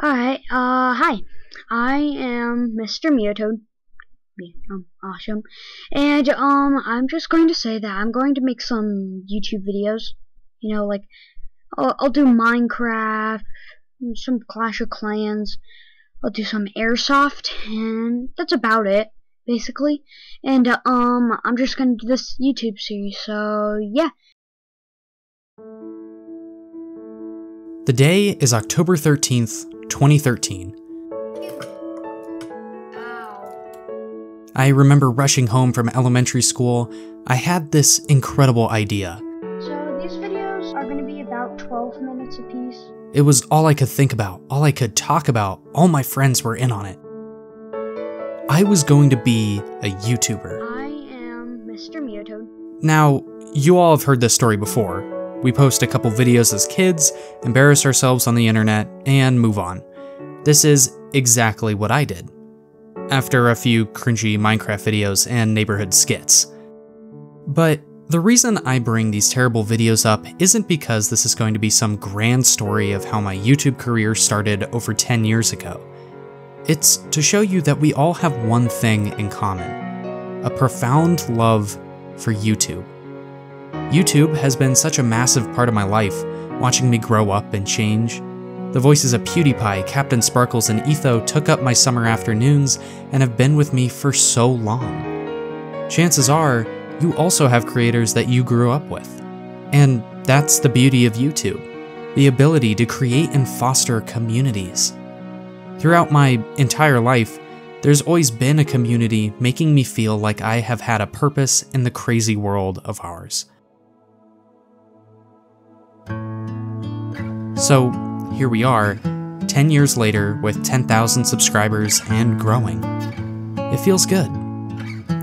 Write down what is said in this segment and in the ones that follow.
Alright, uh, hi. I am Mr. Meowtoad. Um, awesome. And, um, I'm just going to say that I'm going to make some YouTube videos. You know, like, I'll, I'll do Minecraft, some Clash of Clans, I'll do some Airsoft, and that's about it, basically. And, uh, um, I'm just gonna do this YouTube series, so, yeah. The day is October 13th, 2013. I remember rushing home from elementary school. I had this incredible idea. So these videos are going to be about 12 minutes apiece. It was all I could think about, all I could talk about. All my friends were in on it. I was going to be a YouTuber. I am Mr. Meowtoad. Now, you all have heard this story before. We post a couple videos as kids, embarrass ourselves on the internet, and move on. This is exactly what I did. After a few cringy Minecraft videos and neighborhood skits. But the reason I bring these terrible videos up isn't because this is going to be some grand story of how my YouTube career started over 10 years ago. It's to show you that we all have one thing in common a profound love for YouTube. YouTube has been such a massive part of my life, watching me grow up and change. The voices of PewDiePie, Captain Sparklez, and Etho took up my summer afternoons and have been with me for so long. Chances are, you also have creators that you grew up with. And that's the beauty of YouTube the ability to create and foster communities. Throughout my entire life, there's always been a community making me feel like I have had a purpose in the crazy world of ours. So here we are, 10 years later with 10,000 subscribers and growing. It feels good.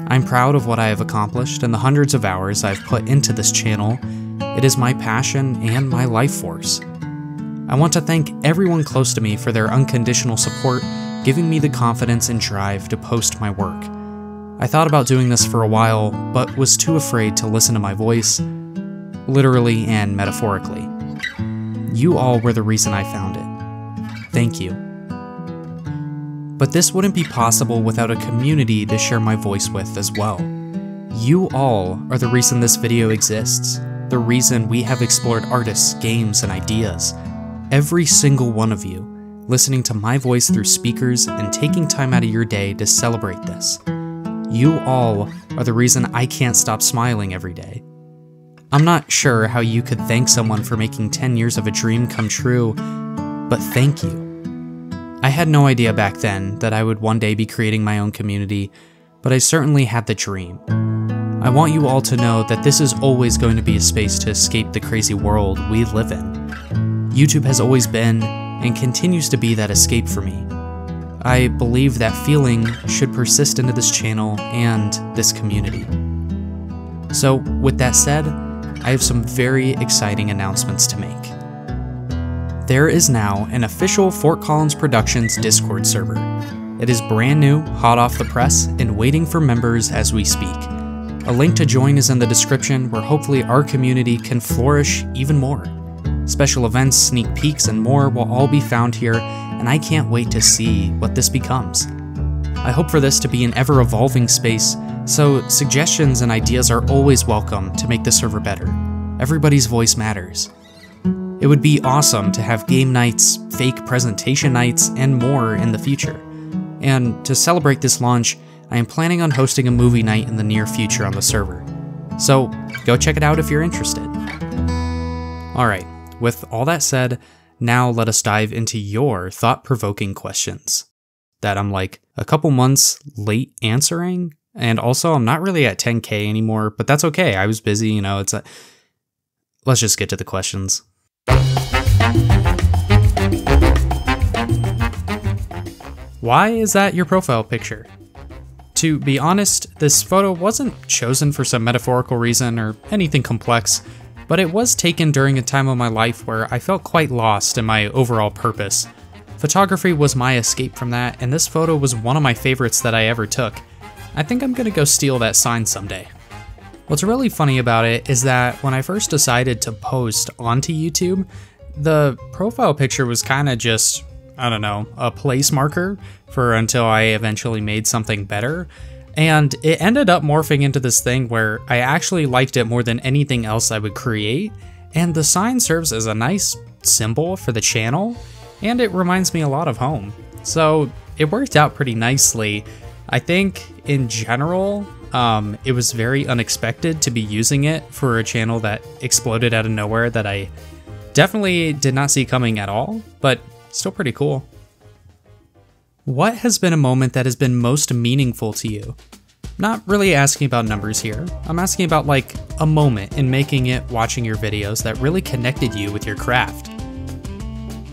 I'm proud of what I have accomplished and the hundreds of hours I've put into this channel. It is my passion and my life force. I want to thank everyone close to me for their unconditional support, giving me the confidence and drive to post my work. I thought about doing this for a while, but was too afraid to listen to my voice, literally and metaphorically. You all were the reason I found it. Thank you. But this wouldn't be possible without a community to share my voice with as well. You all are the reason this video exists, the reason we have explored artists, games, and ideas. Every single one of you, listening to my voice through speakers and taking time out of your day to celebrate this. You all are the reason I can't stop smiling every day. I'm not sure how you could thank someone for making 10 years of a dream come true, but thank you. I had no idea back then that I would one day be creating my own community, but I certainly had the dream. I want you all to know that this is always going to be a space to escape the crazy world we live in. YouTube has always been, and continues to be that escape for me. I believe that feeling should persist into this channel and this community. So, with that said, I have some very exciting announcements to make. There is now an official Fort Collins Productions Discord server. It is brand new, hot off the press, and waiting for members as we speak. A link to join is in the description where hopefully our community can flourish even more. Special events, sneak peeks, and more will all be found here, and I can't wait to see what this becomes. I hope for this to be an ever evolving space so, suggestions and ideas are always welcome to make the server better. Everybody's voice matters. It would be awesome to have game nights, fake presentation nights, and more in the future. And to celebrate this launch, I am planning on hosting a movie night in the near future on the server. So, go check it out if you're interested. Alright, with all that said, now let us dive into your thought provoking questions. That I'm like a couple months late answering, and also, I'm not really at 10k anymore, but that's okay. I was busy, you know. It's a. Let's just get to the questions. Why is that your profile picture? To be honest, this photo wasn't chosen for some metaphorical reason or anything complex, but it was taken during a time of my life where I felt quite lost in my overall purpose. Photography was my escape from that, and this photo was one of my favorites that I ever took. I think I'm gonna go steal that sign someday. What's really funny about it is that when I first decided to post onto YouTube, the profile picture was kind of just I don't know, a place marker for until I eventually made something better. And it ended up morphing into this thing where I actually liked it more than anything else I would create. And the sign serves as a nice symbol for the channel, and it reminds me a lot of home. So it worked out pretty nicely. I think in general, um, it was very unexpected to be using it for a channel that exploded out of nowhere that I definitely did not see coming at all, but still pretty cool. What has been a moment that has been most meaningful to you? Not really asking about numbers here. I'm asking about like a moment in making it, watching your videos that really connected you with your craft.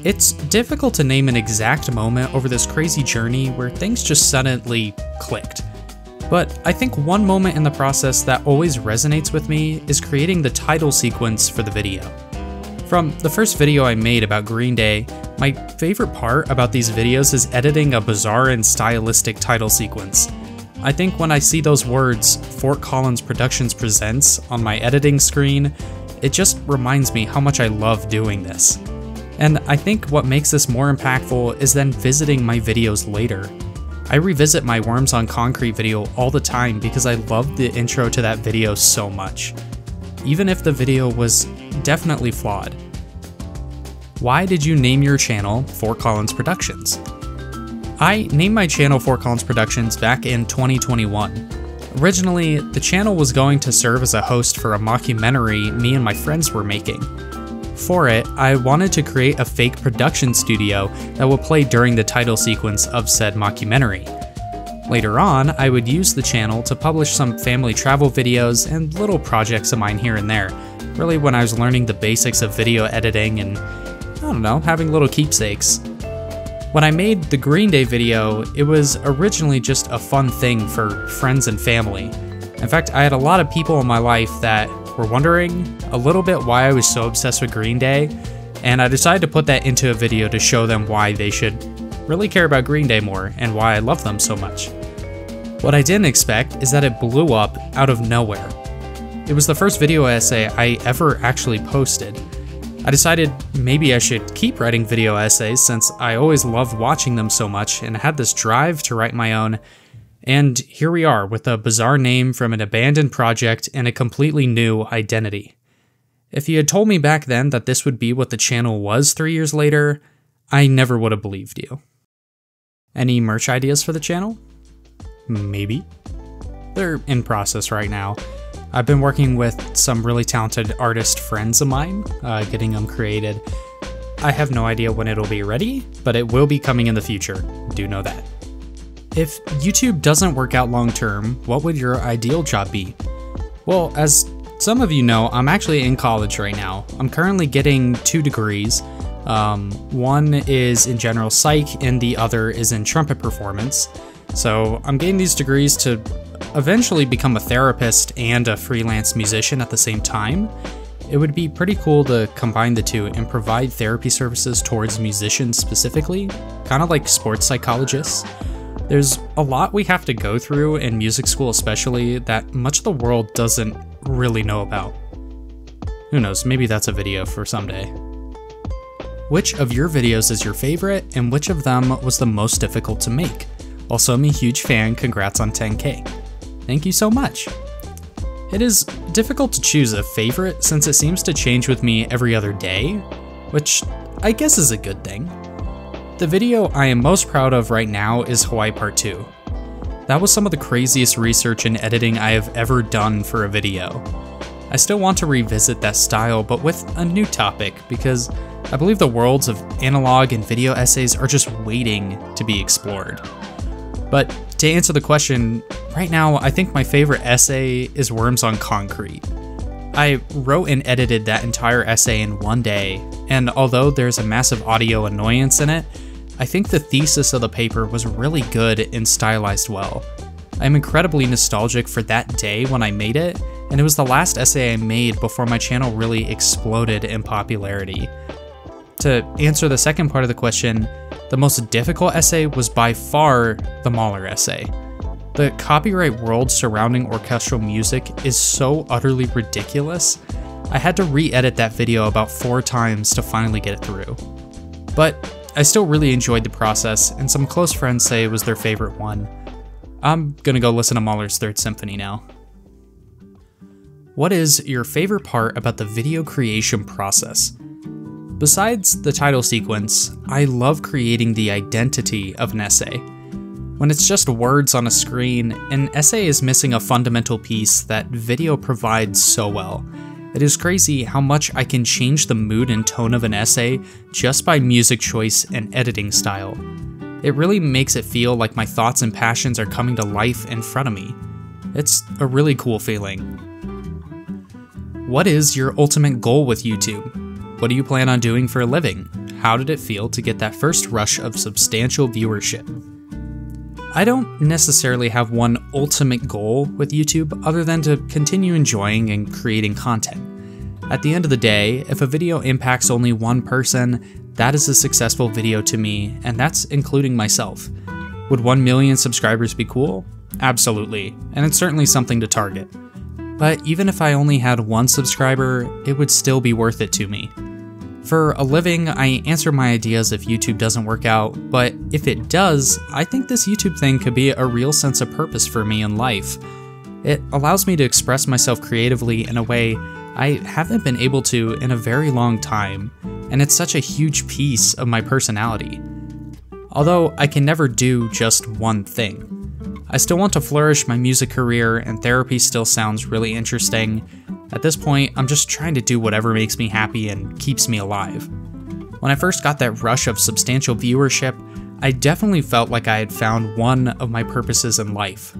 It's difficult to name an exact moment over this crazy journey where things just suddenly clicked. But I think one moment in the process that always resonates with me is creating the title sequence for the video. From the first video I made about Green Day, my favorite part about these videos is editing a bizarre and stylistic title sequence. I think when I see those words, Fort Collins Productions Presents, on my editing screen, it just reminds me how much I love doing this. And I think what makes this more impactful is then visiting my videos later. I revisit my Worms on Concrete video all the time because I love the intro to that video so much even if the video was definitely flawed. Why did you name your channel Fort Collins Productions? I named my channel Fort Collins Productions back in 2021. Originally, the channel was going to serve as a host for a mockumentary me and my friends were making. For it, I wanted to create a fake production studio that would play during the title sequence of said mockumentary. Later on, I would use the channel to publish some family travel videos and little projects of mine here and there, really when I was learning the basics of video editing and, I don't know, having little keepsakes. When I made the Green Day video, it was originally just a fun thing for friends and family. In fact, I had a lot of people in my life that were wondering a little bit why I was so obsessed with Green Day, and I decided to put that into a video to show them why they should really care about Green Day more and why I love them so much. What I didn't expect is that it blew up out of nowhere. It was the first video essay I ever actually posted. I decided maybe I should keep writing video essays since I always loved watching them so much and had this drive to write my own. And here we are with a bizarre name from an abandoned project and a completely new identity. If you had told me back then that this would be what the channel was three years later, I never would have believed you. Any merch ideas for the channel? Maybe. They're in process right now. I've been working with some really talented artist friends of mine, uh, getting them created. I have no idea when it'll be ready, but it will be coming in the future. Do know that. If YouTube doesn't work out long term, what would your ideal job be? Well, as some of you know, I'm actually in college right now. I'm currently getting two degrees um, one is in general psych, and the other is in trumpet performance. So I'm getting these degrees to eventually become a therapist and a freelance musician at the same time. It would be pretty cool to combine the two and provide therapy services towards musicians specifically, kind of like sports psychologists. There's a lot we have to go through in music school, especially, that much of the world doesn't really know about. Who knows, maybe that's a video for someday. Which of your videos is your favorite, and which of them was the most difficult to make? Also, I'm a huge fan, congrats on 10k. Thank you so much. It is difficult to choose a favorite since it seems to change with me every other day, which I guess is a good thing. The video I am most proud of right now is Hawaii Part 2. That was some of the craziest research and editing I have ever done for a video. I still want to revisit that style, but with a new topic, because I believe the worlds of analog and video essays are just waiting to be explored. But to answer the question, right now I think my favorite essay is Worms on Concrete. I wrote and edited that entire essay in one day, and although there's a massive audio annoyance in it, I think the thesis of the paper was really good and stylized well. I'm incredibly nostalgic for that day when I made it, and it was the last essay I made before my channel really exploded in popularity. To answer the second part of the question, the most difficult essay was by far the Mahler essay. The copyright world surrounding orchestral music is so utterly ridiculous, I had to re edit that video about four times to finally get it through. But I still really enjoyed the process, and some close friends say it was their favorite one. I'm gonna go listen to Mahler's Third Symphony now. What is your favorite part about the video creation process? Besides the title sequence, I love creating the identity of an essay. When it's just words on a screen, an essay is missing a fundamental piece that video provides so well. It is crazy how much I can change the mood and tone of an essay just by music choice and editing style. It really makes it feel like my thoughts and passions are coming to life in front of me. It's a really cool feeling. What is your ultimate goal with YouTube? What do you plan on doing for a living? How did it feel to get that first rush of substantial viewership? I don't necessarily have one ultimate goal with YouTube other than to continue enjoying and creating content. At the end of the day, if a video impacts only one person, that is a successful video to me, and that's including myself. Would 1 million subscribers be cool? Absolutely, and it's certainly something to target. But even if I only had one subscriber, it would still be worth it to me. For a living, I answer my ideas if YouTube doesn't work out, but if it does, I think this YouTube thing could be a real sense of purpose for me in life. It allows me to express myself creatively in a way I haven't been able to in a very long time, and it's such a huge piece of my personality. Although I can never do just one thing. I still want to flourish my music career, and therapy still sounds really interesting, at this point, I'm just trying to do whatever makes me happy and keeps me alive. When I first got that rush of substantial viewership, I definitely felt like I had found one of my purposes in life.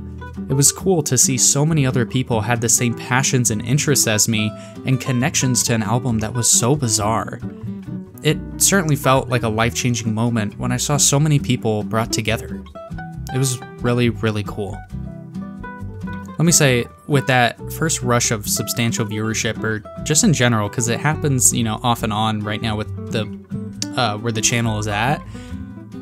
It was cool to see so many other people had the same passions and interests as me and connections to an album that was so bizarre. It certainly felt like a life changing moment when I saw so many people brought together. It was really, really cool. Let me say, with that first rush of substantial viewership, or just in general, because it happens, you know, off and on right now with the uh, where the channel is at.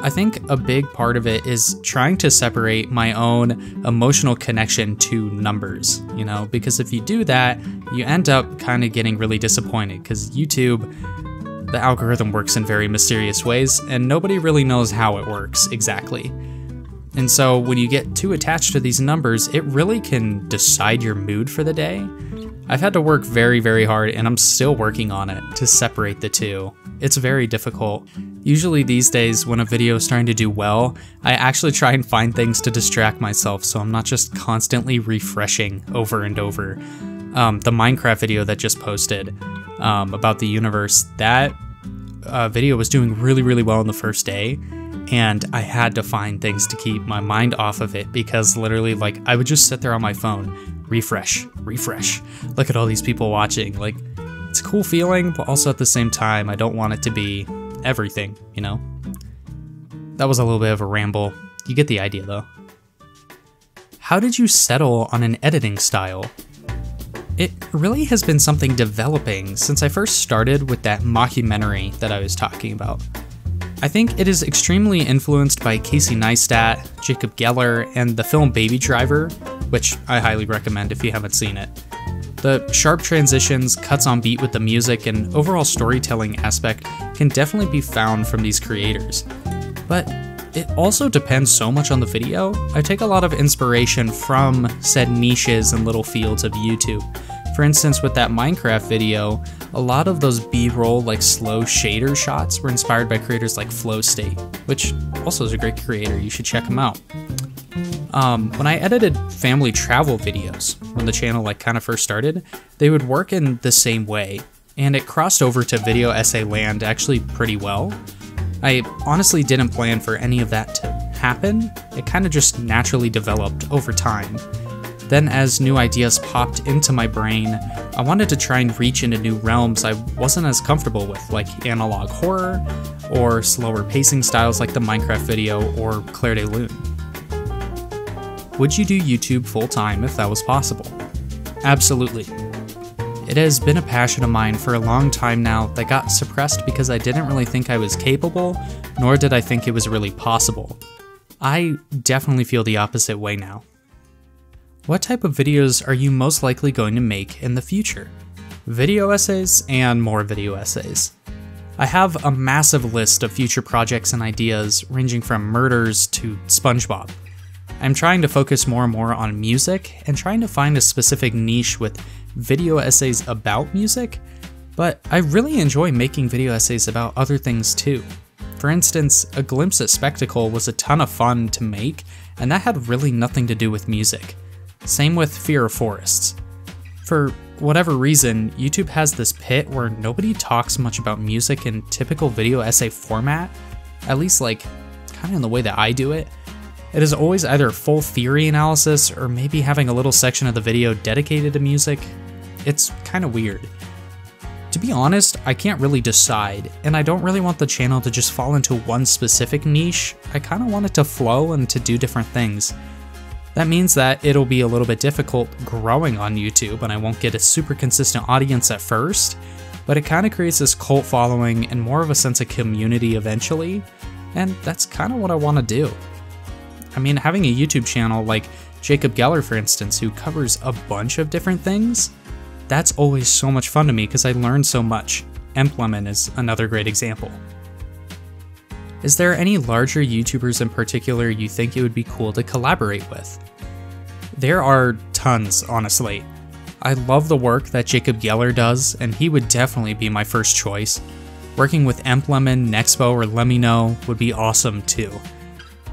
I think a big part of it is trying to separate my own emotional connection to numbers, you know, because if you do that, you end up kind of getting really disappointed because YouTube, the algorithm works in very mysterious ways and nobody really knows how it works exactly. And so when you get too attached to these numbers, it really can decide your mood for the day. I've had to work very, very hard, and I'm still working on it to separate the two. It's very difficult. Usually these days, when a video is starting to do well, I actually try and find things to distract myself so I'm not just constantly refreshing over and over. Um, the Minecraft video that just posted um, about the universe, that uh, video was doing really, really well on the first day and I had to find things to keep my mind off of it because literally, like, I would just sit there on my phone, refresh, refresh, look at all these people watching. Like, it's a cool feeling, but also at the same time, I don't want it to be everything, you know? That was a little bit of a ramble. You get the idea, though. How did you settle on an editing style? It really has been something developing since I first started with that mockumentary that I was talking about. I think it is extremely influenced by Casey Neistat, Jacob Geller, and the film Baby Driver, which I highly recommend if you haven't seen it. The sharp transitions, cuts on beat with the music, and overall storytelling aspect can definitely be found from these creators. But it also depends so much on the video. I take a lot of inspiration from said niches and little fields of YouTube. For instance, with that Minecraft video, a lot of those B-roll, like slow shader shots were inspired by creators like Flow State, which also is a great creator, you should check him out. Um, when I edited family travel videos, when the channel like kind of first started, they would work in the same way, and it crossed over to video essay land actually pretty well. I honestly didn't plan for any of that to happen, it kind of just naturally developed over time. Then, as new ideas popped into my brain, I wanted to try and reach into new realms I wasn't as comfortable with, like analog horror, or slower pacing styles like the Minecraft video or Clair de Lune. Would you do YouTube full time if that was possible? Absolutely. It has been a passion of mine for a long time now that got suppressed because I didn't really think I was capable, nor did I think it was really possible. I definitely feel the opposite way now. What type of videos are you most likely going to make in the future? Video essays and more video essays. I have a massive list of future projects and ideas, ranging from murders to SpongeBob. I'm trying to focus more and more on music and trying to find a specific niche with video essays about music, but I really enjoy making video essays about other things too. For instance, A Glimpse at Spectacle was a ton of fun to make, and that had really nothing to do with music. Same with Fear of Forests. For whatever reason, YouTube has this pit where nobody talks much about music in typical video essay format, at least like kind of in the way that I do it. It is always either full theory analysis or maybe having a little section of the video dedicated to music. It's kind of weird. To be honest, I can't really decide, and I don't really want the channel to just fall into one specific niche. I kind of want it to flow and to do different things. That means that it'll be a little bit difficult growing on YouTube and I won't get a super consistent audience at first, but it kind of creates this cult following and more of a sense of community eventually, and that's kind of what I want to do. I mean, having a YouTube channel like Jacob Geller, for instance, who covers a bunch of different things, that's always so much fun to me because I learn so much. Emplemon is another great example. Is there any larger YouTubers in particular you think it would be cool to collaborate with? There are tons, honestly. I love the work that Jacob Geller does, and he would definitely be my first choice. Working with Emplemon, Nexpo, or Lemmino would be awesome too.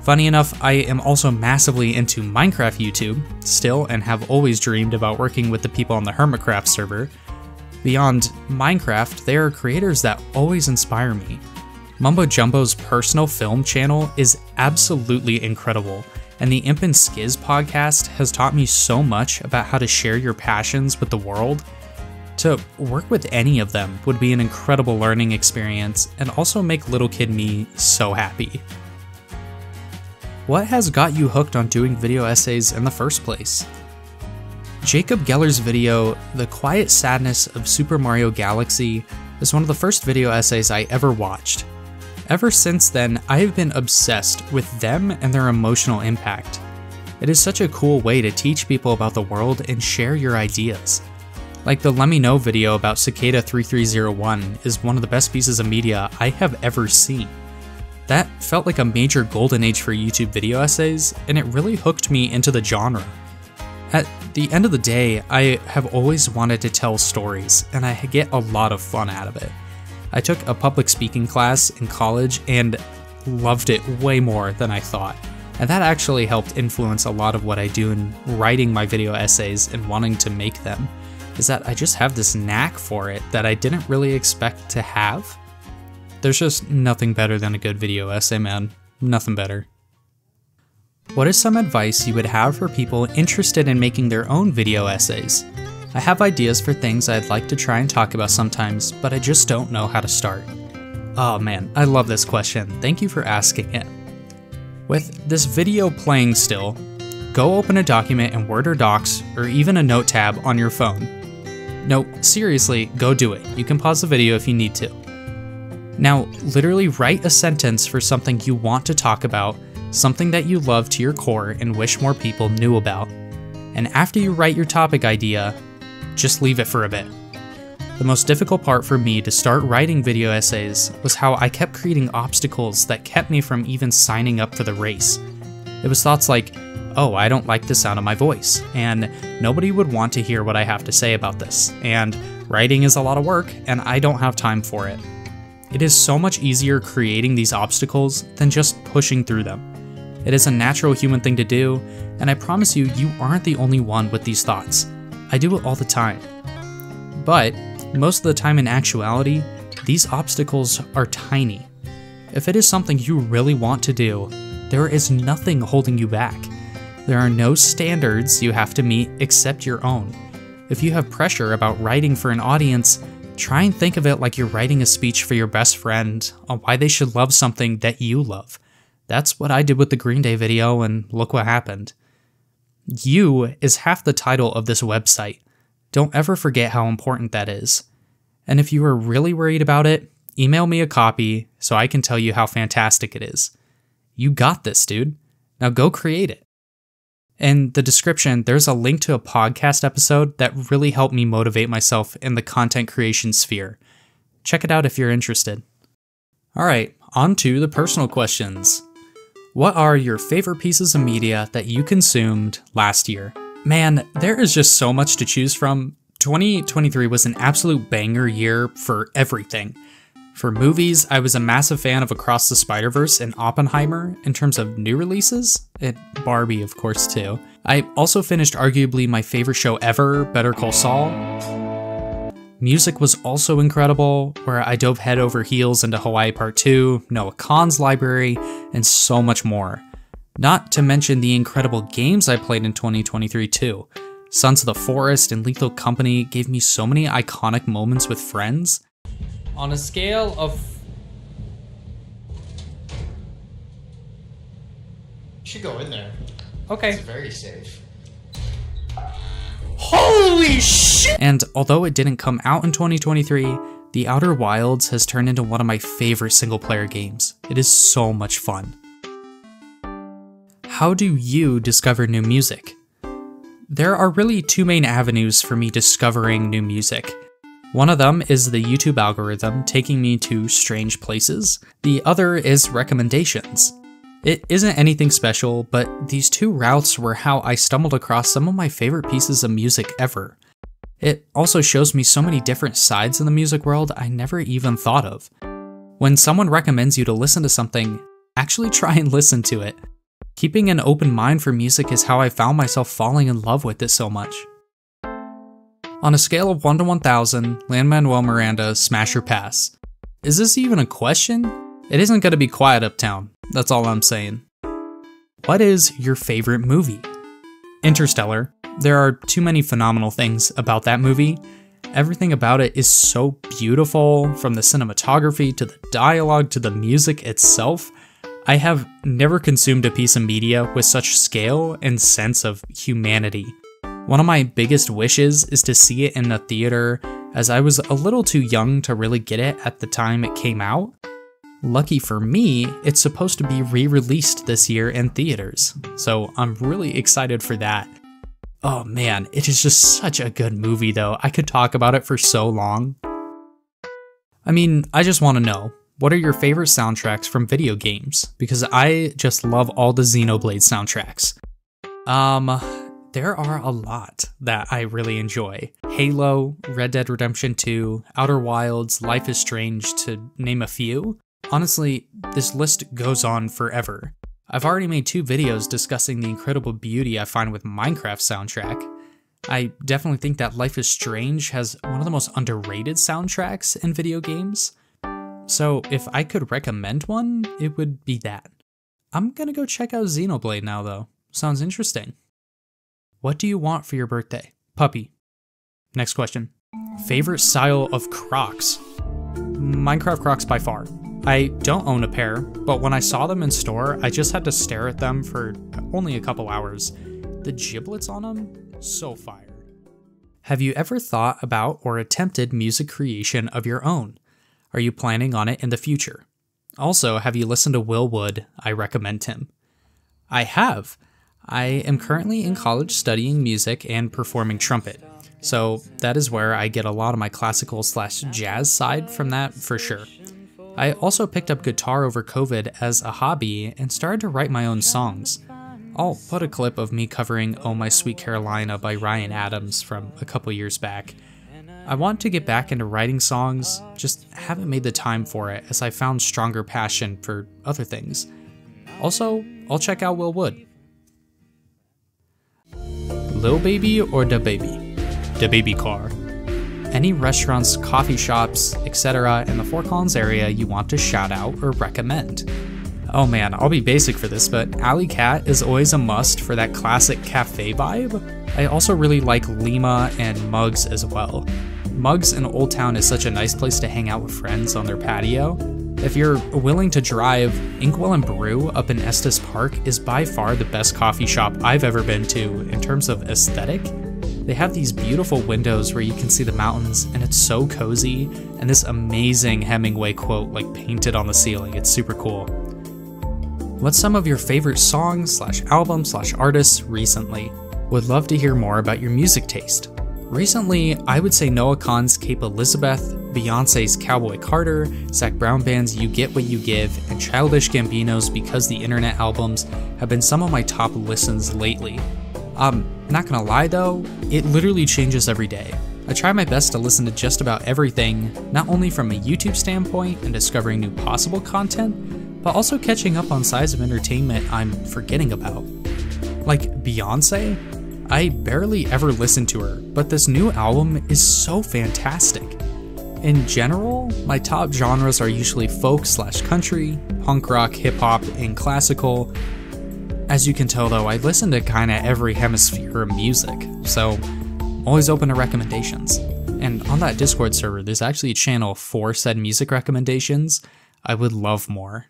Funny enough, I am also massively into Minecraft YouTube, still, and have always dreamed about working with the people on the Hermitcraft server. Beyond Minecraft, there are creators that always inspire me. Mumbo Jumbo's personal film channel is absolutely incredible, and the Imp and Skizz podcast has taught me so much about how to share your passions with the world. To work with any of them would be an incredible learning experience and also make little kid me so happy. What has got you hooked on doing video essays in the first place? Jacob Geller's video, The Quiet Sadness of Super Mario Galaxy, is one of the first video essays I ever watched, Ever since then, I have been obsessed with them and their emotional impact. It is such a cool way to teach people about the world and share your ideas. Like the Lemmino video about Cicada 3301 is one of the best pieces of media I have ever seen. That felt like a major golden age for YouTube video essays, and it really hooked me into the genre. At the end of the day, I have always wanted to tell stories, and I get a lot of fun out of it. I took a public speaking class in college and loved it way more than I thought. And that actually helped influence a lot of what I do in writing my video essays and wanting to make them. Is that I just have this knack for it that I didn't really expect to have. There's just nothing better than a good video essay, man. Nothing better. What is some advice you would have for people interested in making their own video essays? I have ideas for things I'd like to try and talk about sometimes, but I just don't know how to start. Oh man, I love this question. Thank you for asking it. With this video playing still, go open a document in Word or Docs, or even a note tab on your phone. No, seriously, go do it. You can pause the video if you need to. Now, literally write a sentence for something you want to talk about, something that you love to your core and wish more people knew about. And after you write your topic idea, just leave it for a bit. The most difficult part for me to start writing video essays was how I kept creating obstacles that kept me from even signing up for the race. It was thoughts like, oh, I don't like the sound of my voice, and nobody would want to hear what I have to say about this, and writing is a lot of work, and I don't have time for it. It is so much easier creating these obstacles than just pushing through them. It is a natural human thing to do, and I promise you, you aren't the only one with these thoughts. I do it all the time. But, most of the time in actuality, these obstacles are tiny. If it is something you really want to do, there is nothing holding you back. There are no standards you have to meet except your own. If you have pressure about writing for an audience, try and think of it like you're writing a speech for your best friend on why they should love something that you love. That's what I did with the Green Day video, and look what happened. You is half the title of this website. Don't ever forget how important that is. And if you are really worried about it, email me a copy so I can tell you how fantastic it is. You got this, dude. Now go create it. In the description, there's a link to a podcast episode that really helped me motivate myself in the content creation sphere. Check it out if you're interested. Alright, on to the personal questions. What are your favorite pieces of media that you consumed last year? Man, there is just so much to choose from. 2023 was an absolute banger year for everything. For movies, I was a massive fan of Across the Spider Verse and Oppenheimer in terms of new releases, and Barbie, of course, too. I also finished arguably my favorite show ever, Better Call Saul. Music was also incredible, where I dove head over heels into Hawaii Part 2, Noah Kahan's library, and so much more. Not to mention the incredible games I played in 2023 too. Sons of the Forest and Lethal Company gave me so many iconic moments with friends, on a scale of should go in there. okay It's very safe. Holy shit! And although it didn't come out in 2023 the outer wilds has turned into one of my favorite single player games. It is so much fun. How do you discover new music? There are really two main avenues for me discovering new music. One of them is the YouTube algorithm taking me to strange places. The other is recommendations. It isn't anything special, but these two routes were how I stumbled across some of my favorite pieces of music ever. It also shows me so many different sides in the music world I never even thought of. When someone recommends you to listen to something, actually try and listen to it. Keeping an open mind for music is how I found myself falling in love with it so much. On a scale of 1 to 1000, Lin Manuel Miranda, smash or pass. Is this even a question? It isn't gonna be quiet uptown, that's all I'm saying. What is your favorite movie? Interstellar. There are too many phenomenal things about that movie. Everything about it is so beautiful, from the cinematography to the dialogue to the music itself. I have never consumed a piece of media with such scale and sense of humanity. One of my biggest wishes is to see it in the theater, as I was a little too young to really get it at the time it came out. Lucky for me, it's supposed to be re released this year in theaters, so I'm really excited for that. Oh man, it is just such a good movie though. I could talk about it for so long. I mean, I just want to know what are your favorite soundtracks from video games? Because I just love all the Xenoblade soundtracks. Um, there are a lot that I really enjoy. Halo, Red Dead Redemption 2, Outer Wilds, Life is Strange, to name a few. Honestly, this list goes on forever. I've already made two videos discussing the incredible beauty I find with Minecraft soundtrack. I definitely think that Life is Strange has one of the most underrated soundtracks in video games. So if I could recommend one, it would be that. I'm gonna go check out Xenoblade now though. Sounds interesting. What do you want for your birthday? Puppy. Next question. Favorite style of Crocs? Minecraft Crocs by far. I don't own a pair, but when I saw them in store, I just had to stare at them for only a couple hours. The giblets on them, so fire. Have you ever thought about or attempted music creation of your own? Are you planning on it in the future? Also, have you listened to Will Wood? I recommend him. I have. I am currently in college studying music and performing trumpet. So that is where I get a lot of my classical slash jazz side from that for sure. I also picked up guitar over COVID as a hobby and started to write my own songs. I'll put a clip of me covering Oh My Sweet Carolina by Ryan Adams from a couple years back. I want to get back into writing songs, just haven't made the time for it as I found stronger passion for other things. Also, I'll check out Will Wood. Lil Baby or Da Baby? Da Baby Car. Any restaurants, coffee shops, etc. in the Fort Collins area you want to shout out or recommend. Oh man, I'll be basic for this, but Alley Cat is always a must for that classic cafe vibe. I also really like Lima and Mugs as well. Mugs in Old Town is such a nice place to hang out with friends on their patio. If you're willing to drive, Inkwell and Brew up in Estes Park is by far the best coffee shop I've ever been to in terms of aesthetic. They have these beautiful windows where you can see the mountains, and it's so cozy, and this amazing Hemingway quote like painted on the ceiling. It's super cool. What's some of your favorite songs slash albums slash artists recently? Would love to hear more about your music taste. Recently, I would say Noah Kahan's Cape Elizabeth, Beyonce's Cowboy Carter, Zac Brown Band's You Get What You Give, and Childish Gambino's Because the Internet albums have been some of my top listens lately. Um, not gonna lie though, it literally changes every day. I try my best to listen to just about everything, not only from a YouTube standpoint and discovering new possible content, but also catching up on sides of entertainment I'm forgetting about. Like Beyonce, I barely ever listen to her, but this new album is so fantastic. In general, my top genres are usually folk slash country, punk rock, hip hop, and classical. As you can tell though, I listen to kinda every hemisphere of music, so always open to recommendations. And on that Discord server, there's actually a channel for said music recommendations. I would love more.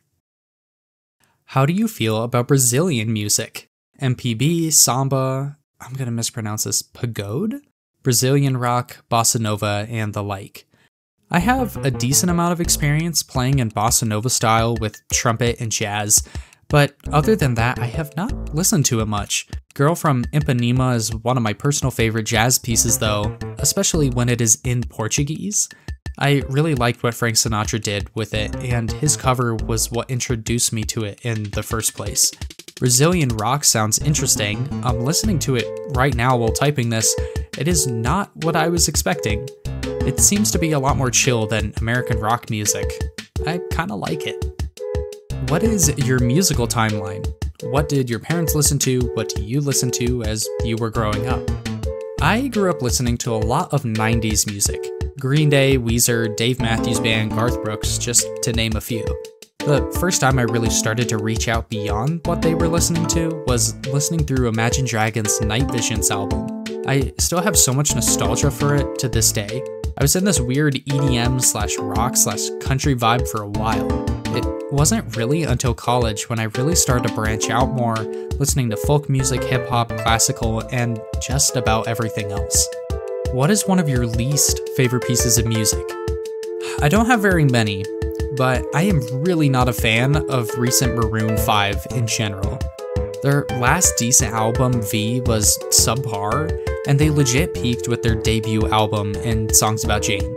How do you feel about Brazilian music? MPB, samba, I'm gonna mispronounce this, pagode? Brazilian rock, bossa nova, and the like. I have a decent amount of experience playing in bossa nova style with trumpet and jazz, but other than that, I have not listened to it much. Girl from Ipanema is one of my personal favorite jazz pieces, though, especially when it is in Portuguese. I really liked what Frank Sinatra did with it, and his cover was what introduced me to it in the first place. Brazilian rock sounds interesting. I'm listening to it right now while typing this. It is not what I was expecting. It seems to be a lot more chill than American rock music. I kinda like it. What is your musical timeline? What did your parents listen to? What do you listen to as you were growing up? I grew up listening to a lot of 90s music. Green Day, Weezer, Dave Matthews Band, Garth Brooks, just to name a few. The first time I really started to reach out beyond what they were listening to was listening through Imagine Dragons' Night Visions album. I still have so much nostalgia for it to this day. I was in this weird EDM slash rock slash country vibe for a while. Wasn't really until college when I really started to branch out more, listening to folk music, hip hop, classical, and just about everything else. What is one of your least favorite pieces of music? I don't have very many, but I am really not a fan of recent Maroon 5 in general. Their last decent album, V, was subpar, and they legit peaked with their debut album and Songs About Jane.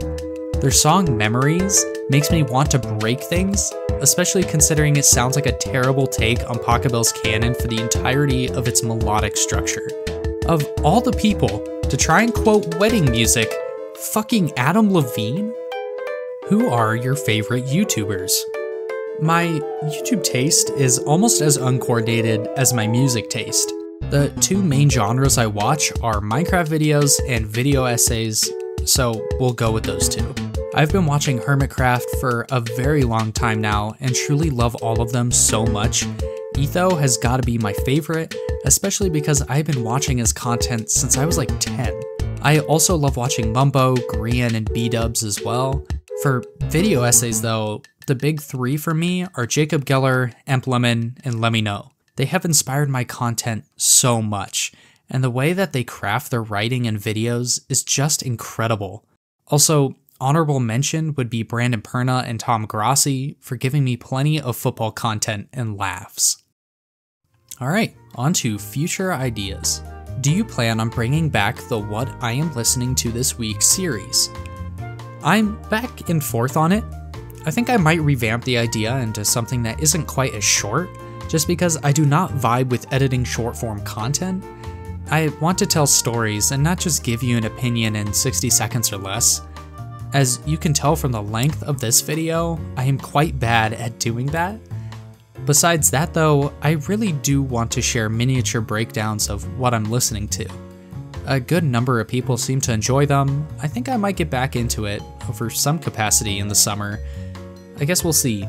Their song Memories makes me want to break things, especially considering it sounds like a terrible take on Pachelbel's canon for the entirety of its melodic structure. Of all the people to try and quote wedding music, fucking Adam Levine? Who are your favorite YouTubers? My YouTube taste is almost as uncoordinated as my music taste. The two main genres I watch are Minecraft videos and video essays, so we'll go with those two. I've been watching Hermitcraft for a very long time now and truly love all of them so much. Etho has gotta be my favorite, especially because I've been watching his content since I was like 10. I also love watching Mumbo, Grian, and B-Dubs as well. For video essays though, the big three for me are Jacob Geller, Emplemon, and Lemmino. They have inspired my content so much, and the way that they craft their writing and videos is just incredible. Also, honorable mention would be Brandon Perna and Tom Grossi for giving me plenty of football content and laughs. Alright, on to future ideas. Do you plan on bringing back the What I Am Listening to This Week series? I'm back and forth on it. I think I might revamp the idea into something that isn't quite as short, just because I do not vibe with editing short form content. I want to tell stories and not just give you an opinion in 60 seconds or less. As you can tell from the length of this video, I am quite bad at doing that. Besides that though, I really do want to share miniature breakdowns of what I'm listening to. A good number of people seem to enjoy them. I think I might get back into it over some capacity in the summer. I guess we'll see.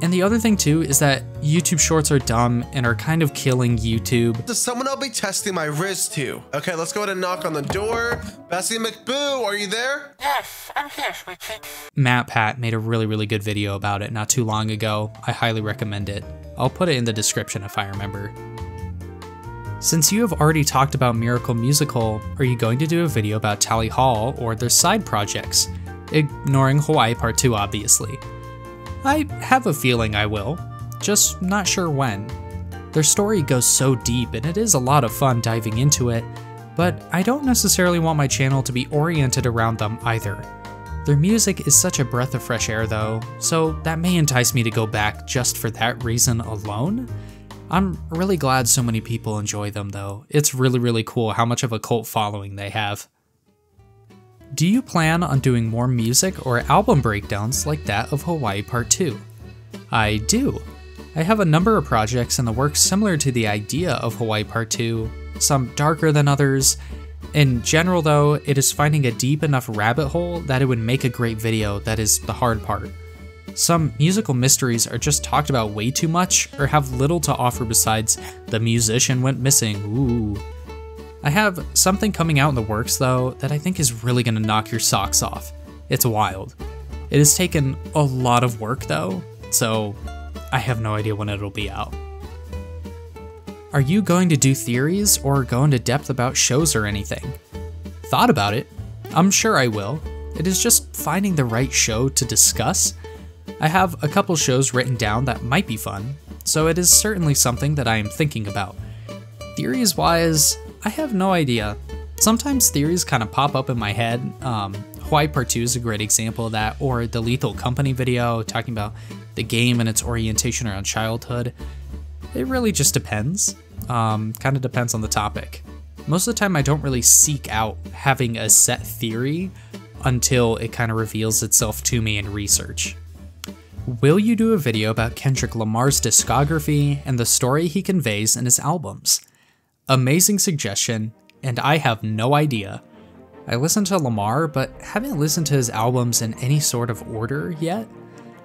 And the other thing too is that YouTube shorts are dumb and are kind of killing YouTube. Does someone I'll be testing my wrist to? Okay, let's go ahead and knock on the door. Bessie McBoo, are you there? Yes, I'm here, sweetie. MatPat made a really, really good video about it not too long ago. I highly recommend it. I'll put it in the description if I remember. Since you have already talked about Miracle Musical, are you going to do a video about Tally Hall or their side projects? Ignoring Hawaii Part 2, obviously. I have a feeling I will, just not sure when. Their story goes so deep and it is a lot of fun diving into it, but I don't necessarily want my channel to be oriented around them either. Their music is such a breath of fresh air though, so that may entice me to go back just for that reason alone. I'm really glad so many people enjoy them though. It's really, really cool how much of a cult following they have. Do you plan on doing more music or album breakdowns like that of Hawaii Part 2? I do. I have a number of projects in the works similar to the idea of Hawaii Part 2, some darker than others. In general, though, it is finding a deep enough rabbit hole that it would make a great video that is the hard part. Some musical mysteries are just talked about way too much or have little to offer besides the musician went missing, ooh. I have something coming out in the works though that I think is really gonna knock your socks off. It's wild. It has taken a lot of work though, so I have no idea when it'll be out. Are you going to do theories or go into depth about shows or anything? Thought about it. I'm sure I will. It is just finding the right show to discuss. I have a couple shows written down that might be fun, so it is certainly something that I am thinking about. Theories wise, I have no idea. Sometimes theories kind of pop up in my head. Um, Hawaii Part 2 is a great example of that, or the Lethal Company video talking about the game and its orientation around childhood. It really just depends. Um, kind of depends on the topic. Most of the time, I don't really seek out having a set theory until it kind of reveals itself to me in research. Will you do a video about Kendrick Lamar's discography and the story he conveys in his albums? Amazing suggestion, and I have no idea. I listen to Lamar, but haven't listened to his albums in any sort of order yet.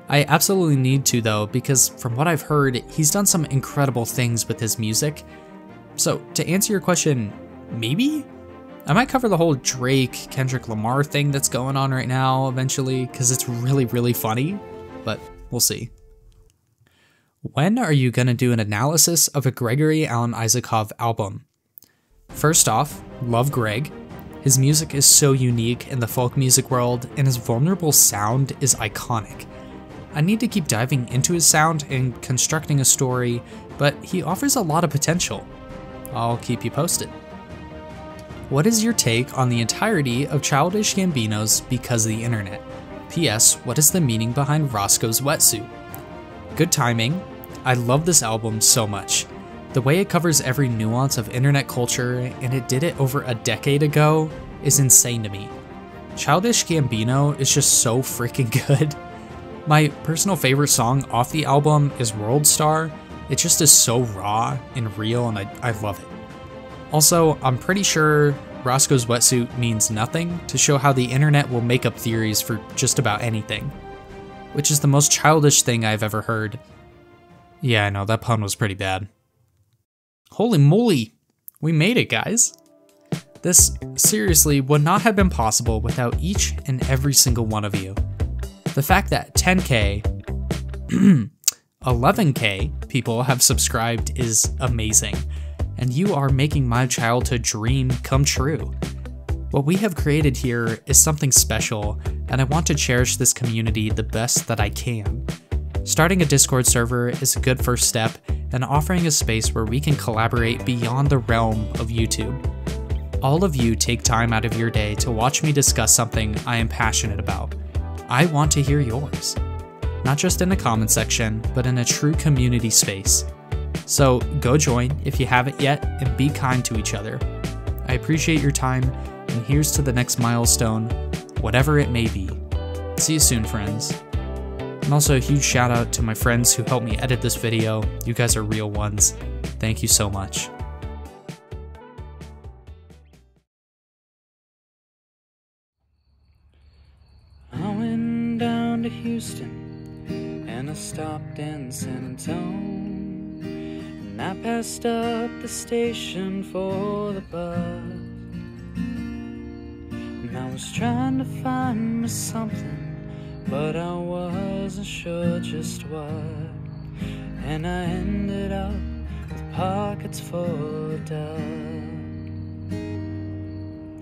I absolutely need to though, because from what I've heard, he's done some incredible things with his music. So, to answer your question, maybe? I might cover the whole Drake Kendrick Lamar thing that's going on right now eventually, because it's really, really funny, but we'll see. When are you going to do an analysis of a Gregory Alan Isakov album? First off, love Greg. His music is so unique in the folk music world, and his vulnerable sound is iconic. I need to keep diving into his sound and constructing a story, but he offers a lot of potential. I'll keep you posted. What is your take on the entirety of Childish Gambino's Because the Internet? P.S. What is the meaning behind Roscoe's wetsuit? Good timing. I love this album so much. The way it covers every nuance of internet culture, and it did it over a decade ago, is insane to me. Childish Gambino is just so freaking good. My personal favorite song off the album is World Star. It just is so raw and real, and I, I love it. Also, I'm pretty sure Roscoe's wetsuit means nothing to show how the internet will make up theories for just about anything, which is the most childish thing I've ever heard. Yeah, I know, that pun was pretty bad. Holy moly, we made it, guys. This seriously would not have been possible without each and every single one of you. The fact that 10k, 11k people have subscribed is amazing, and you are making my childhood dream come true. What we have created here is something special, and I want to cherish this community the best that I can. Starting a Discord server is a good first step, and offering a space where we can collaborate beyond the realm of YouTube. All of you take time out of your day to watch me discuss something I am passionate about. I want to hear yours. Not just in the comment section, but in a true community space. So go join if you haven't yet and be kind to each other. I appreciate your time, and here's to the next milestone, whatever it may be. See you soon, friends. And also a huge shout out to my friends who helped me edit this video. You guys are real ones. Thank you so much. I went down to Houston and I stopped in San Antonio. And I passed up the station for the bus. And I was trying to find me something, but I wasn't sure just what. And I ended up with pockets full of dust.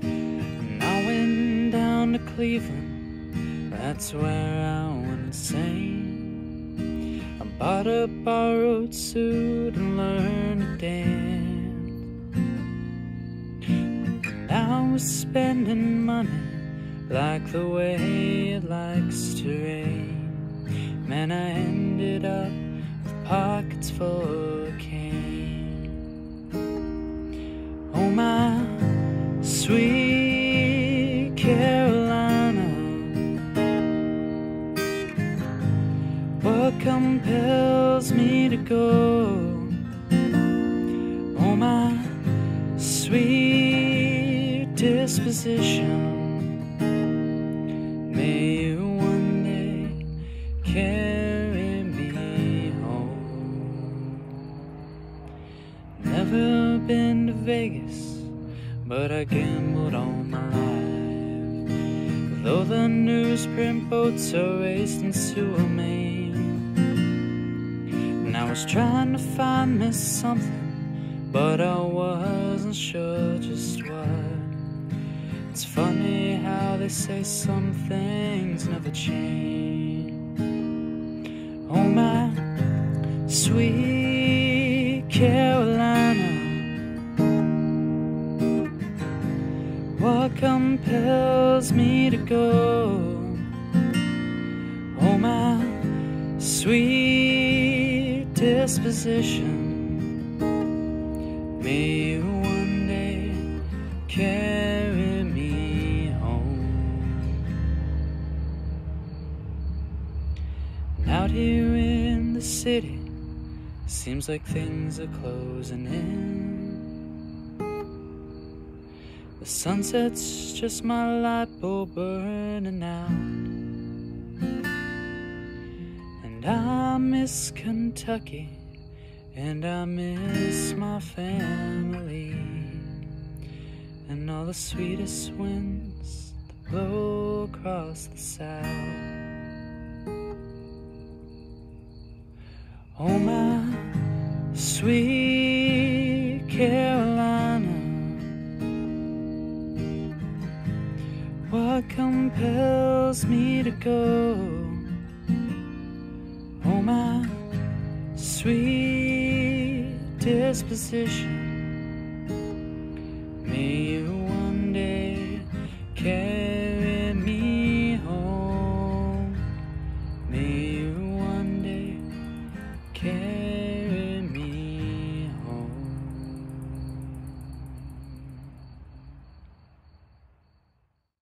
And I went down to Cleveland. That's where I went insane. I bought a borrowed suit and learned to dance. I was spending money like the way it likes to rain. Man, I ended up with pockets full of cane. Oh, my sweet Carolina, what compels me to go? Oh, my sweet disposition. Gambled all my life. Though the newsprint boats are raced in Sewer, Maine. And I was trying to find me something, but I wasn't sure just what. It's funny how they say some things never change. Oh, my sweet disposition, may you one day carry me home. Out here in the city, seems like things are closing in. The sunset's just my light bulb burning out. And I miss Kentucky, and I miss my family, and all the sweetest winds that blow across the south. Oh, my sweet Carolina, what compels me to go? Oh, my sweet disposition.